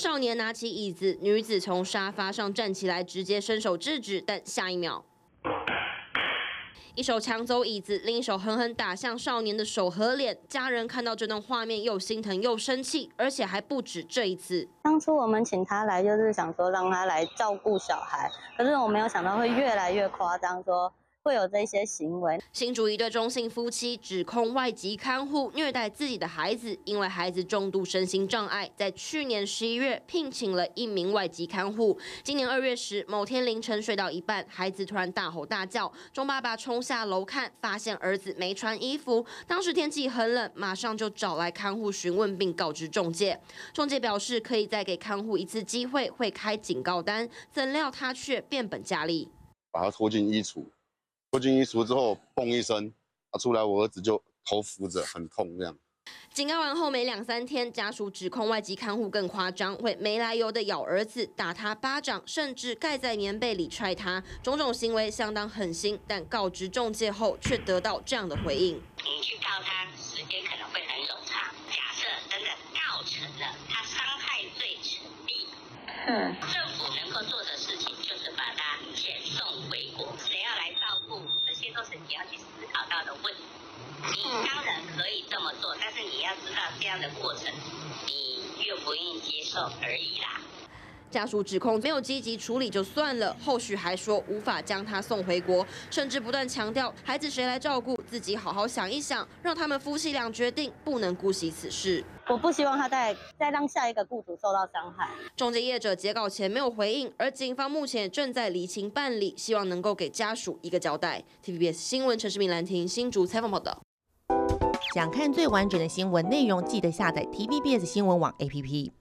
少年拿起椅子，女子从沙发上站起来，直接伸手制止，但下一秒。一手抢走椅子，另一手狠狠打向少年的手和脸。家人看到这段画面，又心疼又生气，而且还不止这一次。当初我们请他来，就是想说让他来照顾小孩，可是我没有想到会越来越夸张，说。会有这些行为。新竹一对中性夫妻指控外籍看护虐待自己的孩子，因为孩子重度身心障碍，在去年十一月聘请了一名外籍看护。今年二月时，某天凌晨睡到一半，孩子突然大吼大叫，钟爸爸冲下楼看，发现儿子没穿衣服。当时天气很冷，马上就找来看护询问，并告知中介。中介表示可以再给看护一次机会，会开警告单。怎料他却变本加厉，把他拖进衣橱。脱进衣橱之后，嘣一声，啊出来，我儿子就头扶着，很痛这样。警告完后没两三天，家属指控外籍看护更夸张，会没来由的咬儿子、打他巴掌，甚至盖在棉被里踹他，种种行为相当狠心。但告知中介后，却得到这样的回应：你去告他，时间可能会很冗长。假设真的告成了，他伤害罪成立，嗯，要去思考到的问题。你当然可以这么做，但是你要知道这样的过程，你愿不愿意接受而已啦。家属指控没有积极处理就算了，后续还说无法将他送回国，甚至不断强调孩子谁来照顾，自己好好想一想，让他们夫妻俩决定，不能姑息此事。我不希望他再再让下一个雇主受到伤害。中介业者截稿前没有回应，而警方目前正在厘清办理，希望能够给家属一个交代。TVBS 新闻陈世明兰亭新竹采访报道。想看最完整的新闻内容，记得下载 TVBS 新闻网 APP。